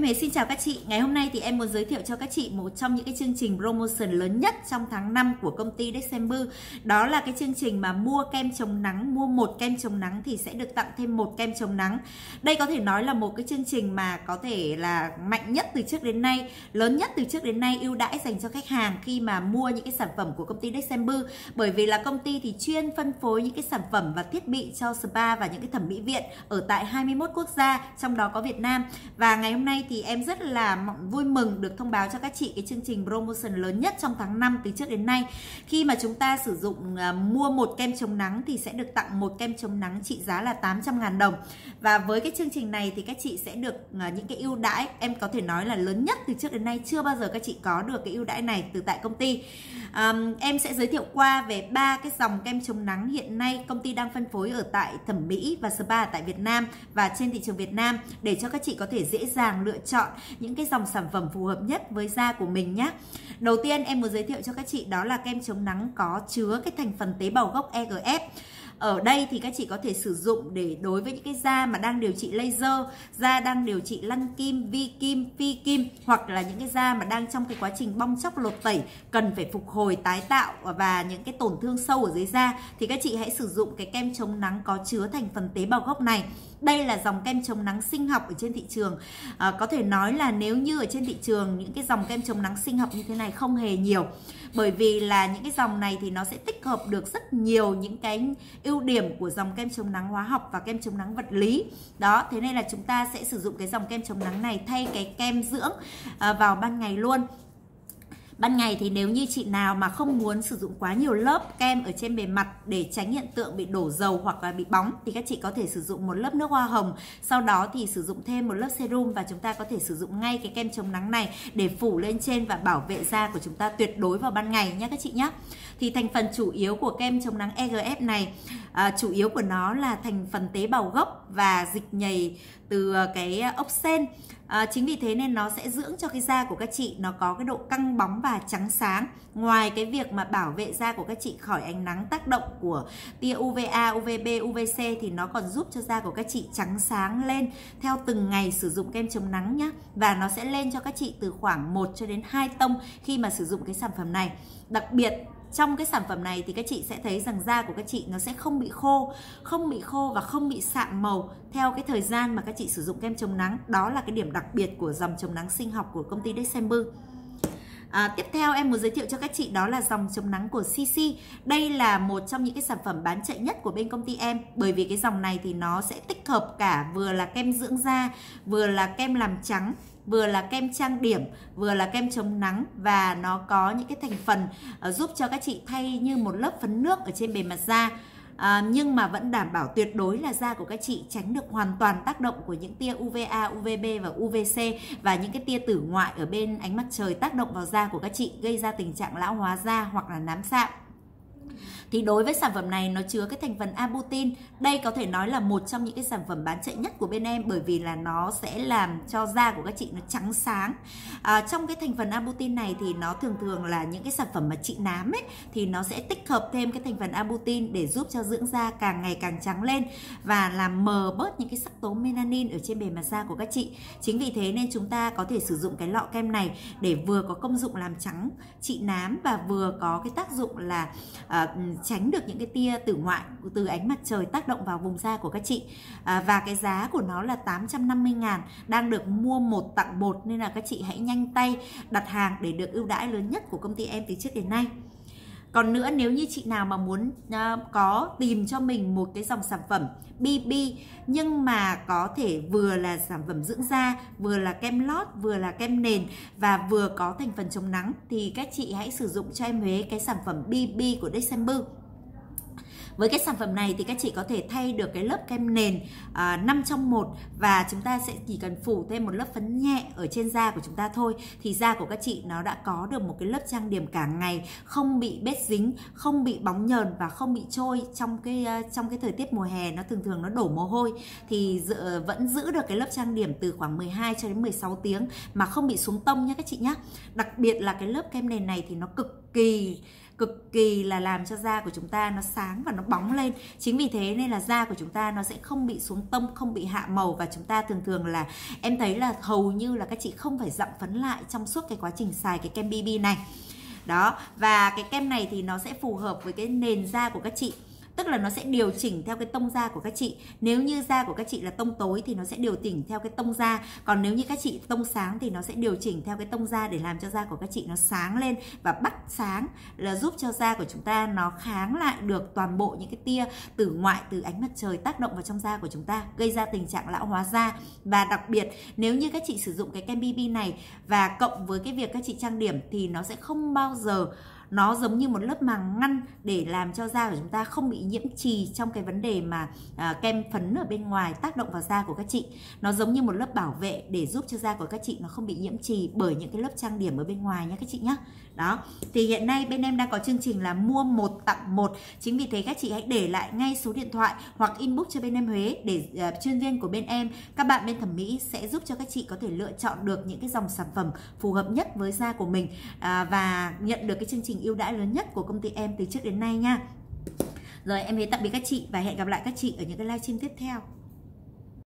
Em Hề xin chào các chị. Ngày hôm nay thì em muốn giới thiệu cho các chị một trong những cái chương trình promotion lớn nhất trong tháng 5 của công ty December. Đó là cái chương trình mà mua kem chống nắng, mua một kem chống nắng thì sẽ được tặng thêm một kem chống nắng. Đây có thể nói là một cái chương trình mà có thể là mạnh nhất từ trước đến nay, lớn nhất từ trước đến nay ưu đãi dành cho khách hàng khi mà mua những cái sản phẩm của công ty December. Bởi vì là công ty thì chuyên phân phối những cái sản phẩm và thiết bị cho spa và những cái thẩm mỹ viện ở tại 21 quốc gia, trong đó có Việt Nam. Và ngày hôm nay thì em rất là vui mừng được thông báo cho các chị cái chương trình promotion lớn nhất trong tháng 5 từ trước đến nay. Khi mà chúng ta sử dụng uh, mua một kem chống nắng thì sẽ được tặng một kem chống nắng trị giá là 800.000 đồng. Và với cái chương trình này thì các chị sẽ được uh, những cái ưu đãi em có thể nói là lớn nhất từ trước đến nay chưa bao giờ các chị có được cái ưu đãi này từ tại công ty. Um, em sẽ giới thiệu qua về ba cái dòng kem chống nắng hiện nay công ty đang phân phối ở tại thẩm mỹ và spa tại Việt Nam và trên thị trường Việt Nam để cho các chị có thể dễ dàng lựa chọn những cái dòng sản phẩm phù hợp nhất với da của mình nhé. Đầu tiên em muốn giới thiệu cho các chị đó là kem chống nắng có chứa cái thành phần tế bào gốc EGF ở đây thì các chị có thể sử dụng để đối với những cái da mà đang điều trị laser, da đang điều trị lăn kim, vi kim, phi kim, hoặc là những cái da mà đang trong cái quá trình bong chóc lột tẩy, cần phải phục hồi, tái tạo và những cái tổn thương sâu ở dưới da, thì các chị hãy sử dụng cái kem chống nắng có chứa thành phần tế bào gốc này đây là dòng kem chống nắng sinh học ở trên thị trường. À, có thể nói là nếu như ở trên thị trường những cái dòng kem chống nắng sinh học như thế này không hề nhiều bởi vì là những cái dòng này thì nó sẽ tích hợp được rất nhiều những cái ưu điểm của dòng kem chống nắng hóa học và kem chống nắng vật lý. Đó thế nên là chúng ta sẽ sử dụng cái dòng kem chống nắng này thay cái kem dưỡng à, vào ban ngày luôn. Ban ngày thì nếu như chị nào mà không muốn sử dụng quá nhiều lớp kem ở trên bề mặt để tránh hiện tượng bị đổ dầu hoặc là bị bóng, thì các chị có thể sử dụng một lớp nước hoa hồng. Sau đó thì sử dụng thêm một lớp serum và chúng ta có thể sử dụng ngay cái kem chống nắng này để phủ lên trên và bảo vệ da của chúng ta tuyệt đối vào ban ngày nhé các chị nhé. Thì thành phần chủ yếu của kem chống nắng EGF này à, chủ yếu của nó là thành phần tế bào gốc và dịch nhầy từ à, cái à, ốc sen à, chính vì thế nên nó sẽ dưỡng cho cái da của các chị nó có cái độ căng bóng và trắng sáng. Ngoài cái việc mà bảo vệ da của các chị khỏi ánh nắng tác động của tia UVA, UVB, UVC thì nó còn giúp cho da của các chị trắng sáng lên theo từng ngày sử dụng kem chống nắng nhé và nó sẽ lên cho các chị từ khoảng 1 cho đến 2 tông khi mà sử dụng cái sản phẩm này. Đặc biệt trong cái sản phẩm này thì các chị sẽ thấy rằng da của các chị nó sẽ không bị khô không bị khô và không bị sạm màu theo cái thời gian mà các chị sử dụng kem chống nắng đó là cái điểm đặc biệt của dòng chống nắng sinh học của công ty December À, tiếp theo em muốn giới thiệu cho các chị đó là dòng chống nắng của CC. Đây là một trong những cái sản phẩm bán chạy nhất của bên công ty em bởi vì cái dòng này thì nó sẽ tích hợp cả vừa là kem dưỡng da, vừa là kem làm trắng vừa là kem trang điểm vừa là kem chống nắng và nó có những cái thành phần ờ, giúp cho các chị thay như một lớp phấn nước ở trên bề mặt da. À, nhưng mà vẫn đảm bảo tuyệt đối là da của các chị tránh được hoàn toàn tác động của những tia UVA, UVB và UVC và những cái tia tử ngoại ở bên ánh mặt trời tác động vào da của các chị gây ra tình trạng lão hóa da hoặc là nám sạm thì đối với sản phẩm này nó chứa cái thành phần abutin. Đây có thể nói là một trong những cái sản phẩm bán chạy nhất của bên em bởi vì là nó sẽ làm cho da của các chị nó trắng sáng. À, trong cái thành phần abutin này thì nó thường thường là những cái sản phẩm mà chị nám ấy thì nó sẽ tích hợp thêm cái thành phần abutin để giúp cho dưỡng da càng ngày càng trắng lên và làm mờ bớt những cái sắc tố melanin ở trên bề mặt da của các chị. Chính vì thế nên chúng ta có thể sử dụng cái lọ kem này để vừa có công dụng làm trắng chị nám và vừa có cái tác dụng là uh, Ừ, tránh được những cái tia tử ngoại từ ánh mặt trời tác động vào vùng da của các chị. À, và cái giá của nó là 850 ngàn đang được mua một tặng một nên là các chị hãy nhanh tay đặt hàng để được ưu đãi lớn nhất của công ty em từ trước đến nay còn nữa nếu như chị nào mà muốn uh, có tìm cho mình một cái dòng sản phẩm BB nhưng mà có thể vừa là sản phẩm dưỡng da, vừa là kem lót, vừa là kem nền và vừa có thành phần chống nắng thì các chị hãy sử dụng cho em Huế cái sản phẩm BB của December với cái sản phẩm này thì các chị có thể thay được cái lớp kem nền à, 5 trong một và chúng ta sẽ chỉ cần phủ thêm một lớp phấn nhẹ ở trên da của chúng ta thôi. Thì da của các chị nó đã có được một cái lớp trang điểm cả ngày không bị bết dính không bị bóng nhờn và không bị trôi trong cái uh, trong cái thời tiết mùa hè nó thường thường nó đổ mồ hôi. Thì dự, vẫn giữ được cái lớp trang điểm từ khoảng 12 cho đến 16 tiếng mà không bị xuống tông nhé các chị nhé đặc biệt là cái lớp kem nền này thì nó cực kỳ, cực kỳ là làm cho da của chúng ta nó sáng và nó bóng lên. Chính vì thế nên là da của chúng ta nó sẽ không bị xuống tông, không bị hạ màu và chúng ta thường thường là, em thấy là hầu như là các chị không phải dặm phấn lại trong suốt cái quá trình xài cái kem BB này. Đó, và cái kem này thì nó sẽ phù hợp với cái nền da của các chị tức là nó sẽ điều chỉnh theo cái tông da của các chị. Nếu như da của các chị là tông tối thì nó sẽ điều chỉnh theo cái tông da. Còn nếu như các chị tông sáng thì nó sẽ điều chỉnh theo cái tông da để làm cho da của các chị nó sáng lên và bắt sáng, là giúp cho da của chúng ta nó kháng lại được toàn bộ những cái tia từ ngoại, từ ánh mặt trời tác động vào trong da của chúng ta, gây ra tình trạng lão hóa da. Và đặc biệt, nếu như các chị sử dụng cái kem BB này và cộng với cái việc các chị trang điểm thì nó sẽ không bao giờ nó giống như một lớp màng ngăn để làm cho da của chúng ta không bị nhiễm trì trong cái vấn đề mà à, kem phấn ở bên ngoài tác động vào da của các chị. Nó giống như một lớp bảo vệ để giúp cho da của các chị nó không bị nhiễm trì bởi những cái lớp trang điểm ở bên ngoài nhé các chị nhé đó thì hiện nay bên em đang có chương trình là mua một tặng một. Chính vì thế các chị hãy để lại ngay số điện thoại hoặc inbox cho bên em Huế để uh, chuyên viên của bên em các bạn bên thẩm mỹ sẽ giúp cho các chị có thể lựa chọn được những cái dòng sản phẩm phù hợp nhất với da của mình uh, và nhận được cái chương trình ưu đãi lớn nhất của công ty em từ trước đến nay nha. Rồi, em hãy tạm biệt các chị và hẹn gặp lại các chị ở những cái livestream tiếp theo.